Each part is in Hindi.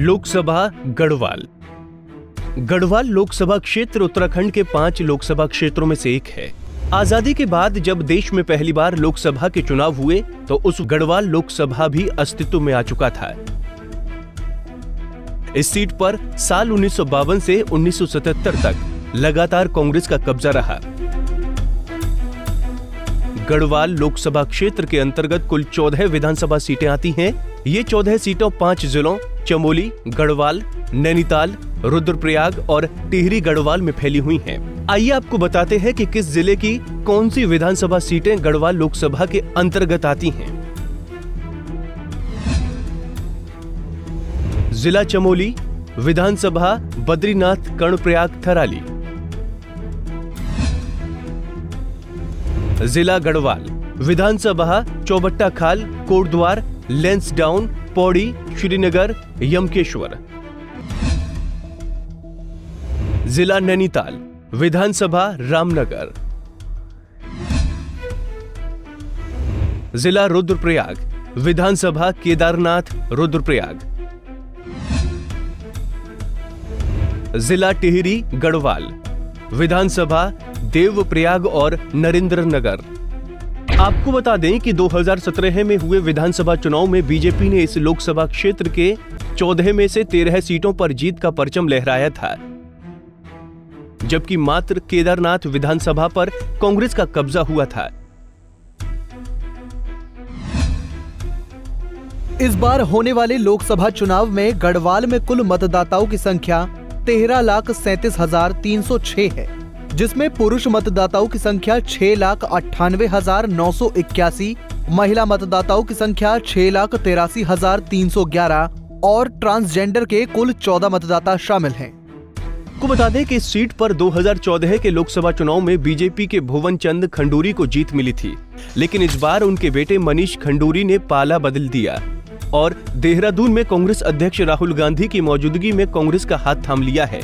लोकसभा गढ़वाल। गढ़वाल लोकसभा क्षेत्र उत्तराखंड के पाँच लोकसभा क्षेत्रों में से एक है। आज़ादी के बाद जब देश में पहली बार लोकसभा के चुनाव हुए तो उस गढ़वाल लोकसभा भी अस्तित्व में आ चुका था। इस सीट पर साल उन्नीस से 1977 तक लगातार कांग्रेस का कब्जा रहा। गढ़वाल लोकसभा क्षेत्र के अंतर्गत कुल चौदह विधानसभा सीटें आती हैं। ये चौदह सीटों पाँच जिलों चमोली, गढ़वाल, नैनीताल, रुद्रप्रयाग और टिहरी गढ़वाल में फैली हुई हैं। आइए आपको बताते हैं कि किस ज़िले की कौन सी विधानसभा सीटें गढ़वाल लोकसभा के अंतर्गत आती हैं। जिला चमोली, विधानसभा, बद्रीनाथ, कर्णप्रयाग, थराली जिला गढ़वाल, विधानसभा, चौबट्टा खाल, कोटद्वार लेंसडाउन पौड़ी, श्रीनगर, यमकेश्वर। जिला नैनीताल, विधानसभा, रामनगर। जिला रुद्रप्रयाग, विधानसभा, केदारनाथ, रुद्रप्रयाग। जिला टिहरी, गढ़वाल, विधानसभा, देवप्रयाग और नरेंद्र नगर आपको बता दें कि 2017 में हुए विधानसभा चुनाव में बीजेपी ने इस लोकसभा क्षेत्र के 14 में से 13 सीटों पर जीत का परचम लहराया था। जबकि मात्र केदारनाथ विधानसभा पर कांग्रेस का कब्जा हुआ था। इस बार होने वाले लोकसभा चुनाव में गढ़वाल में कुल मतदाताओं की संख्या तेरह लाख सैतीस हज़ार तीन सौ छह है। जिसमें पुरुष मतदाताओं की संख्या छह लाख अट्ठानवे हज़ार नौ सौ इक्यासी, महिला मतदाताओं की संख्या छह लाख तिरासी हज़ार तीन सौ ग्यारह और ट्रांसजेंडर के कुल चौदह मतदाता शामिल हैं। को बता दें कि इस सीट पर 2014 के लोकसभा चुनाव में बीजेपी के भुवन चंद खंडूरी को जीत मिली थी, लेकिन इस बार उनके बेटे मनीष खंडूरी ने पाला बदल दिया। और देहरादून में कांग्रेस अध्यक्ष राहुल गांधी की मौजूदगी में कांग्रेस का हाथ थाम लिया है।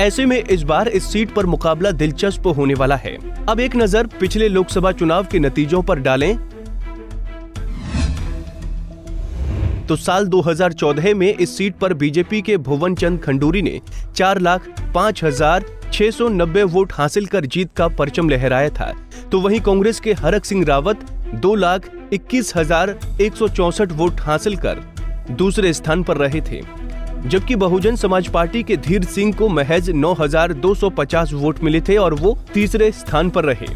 ऐसे में इस बार इस सीट पर मुकाबला दिलचस्प होने वाला है। अब एक नज़र पिछले लोकसभा चुनाव के नतीजों पर डालें। तो साल 2014 में इस सीट पर बीजेपी के भुवन चंद खंडूरी ने चार लाख पाँच हज़ार छह सौ नब्बे वोट हासिल कर जीत का परचम लहराया था। तो वहीं कांग्रेस के हरक सिंह रावत दो लाख इक्कीस हज़ार एक सौ चौसठ वोट हासिल कर दूसरे स्थान पर रहे थे। जबकि बहुजन समाज पार्टी के धीर सिंह को महज 9,250 वोट मिले थे और वो तीसरे स्थान पर रहे।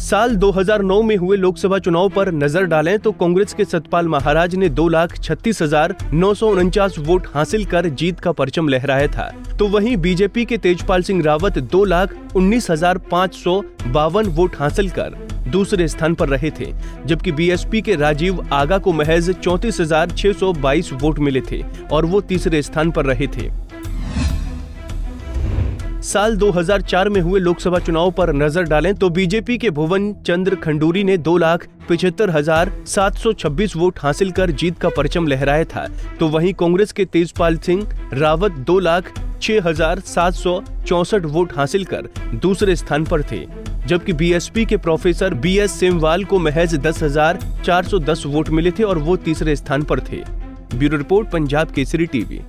साल 2009 में हुए लोकसभा चुनाव पर नज़र डालें तो कांग्रेस के सतपाल महाराज ने दो लाख छत्तीस हज़ार नौ सौ उनचास वोट हासिल कर जीत का परचम लहराया था। तो वहीं बीजेपी के तेजपाल सिंह रावत दो लाख उन्नीस हज़ार पाँच सौ बावन वोट हासिल कर। दूसरे स्थान पर रहे थे, जबकि बीएसपी के राजीव आगा को महज चौंतीस वोट मिले थे और वो तीसरे स्थान पर रहे थे। साल 2004 में हुए लोकसभा चुनाव पर नज़र डालें तो बीजेपी के भुवन चंद्र खंडूरी ने दो लाख पिछहत्तर हज़ार सात सौ छब्बीस वोट हासिल कर जीत का परचम लहराया था। तो वहीं कांग्रेस के तेजपाल सिंह रावत दो लाख छह हज़ार सात सौ चौसठ वोट हासिल कर दूसरे स्थान पर थे। जबकि बीएसपी के प्रोफेसर बी एस सेमवाल को महज दस हज़ार चार सौ दस वोट मिले थे और वो तीसरे स्थान पर थे। Bureau report, Punjab Kesari TV.